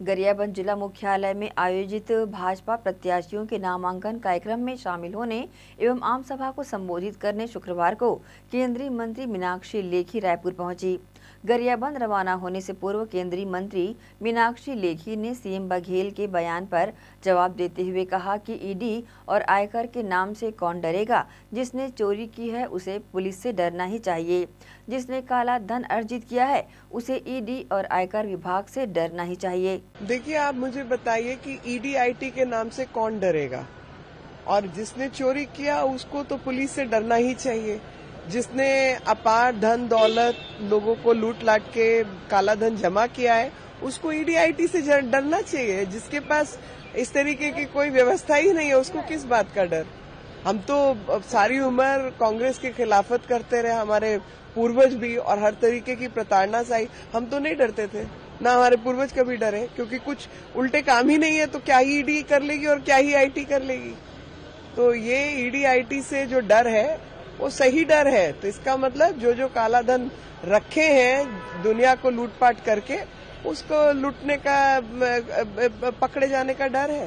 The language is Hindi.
गरियाबंद जिला मुख्यालय में आयोजित भाजपा प्रत्याशियों के नामांकन कार्यक्रम में शामिल होने एवं आम सभा को संबोधित करने शुक्रवार को केंद्रीय मंत्री मीनाक्षी लेखी रायपुर पहुँची। गरियाबंद रवाना होने से पूर्व केंद्रीय मंत्री मीनाक्षी लेखी ने सीएम बघेल के बयान पर जवाब देते हुए कहा कि ईडी और आयकर के नाम से कौन डरेगा, जिसने चोरी की है उसे पुलिस से डरना ही चाहिए। जिसने काला धन अर्जित किया है उसे ईडी और आयकर विभाग से डरना ही चाहिए। देखिए, आप मुझे बताइए कि ईडी आईटी के नाम से कौन डरेगा? और जिसने चोरी किया, उसको तो पुलिस से डरना ही चाहिए। जिसने अपार धन दौलत, लोगों को लूट लाट के काला धन जमा किया है, उसको ईडीआईटी से डरना चाहिए। जिसके पास इस तरीके की कोई व्यवस्था ही नहीं है, उसको किस बात का डर? हम तो सारी उम्र कांग्रेस की खिलाफत करते रहे, हमारे पूर्वज भी और हर तरीके की प्रताड़ना से आई। हम तो नहीं डरते थे। ना हमारे पूर्वज कभी डरे, क्योंकि कुछ उल्टे काम ही नहीं है तो क्या ही ईडी कर लेगी और क्या ही आईटी कर लेगी? तो ये ईडी आईटी से जो डर है वो सही डर है। तो इसका मतलब जो जो काला धन रखे हैं दुनिया को लूटपाट करके, उसको लूटने का पकड़े जाने का डर है।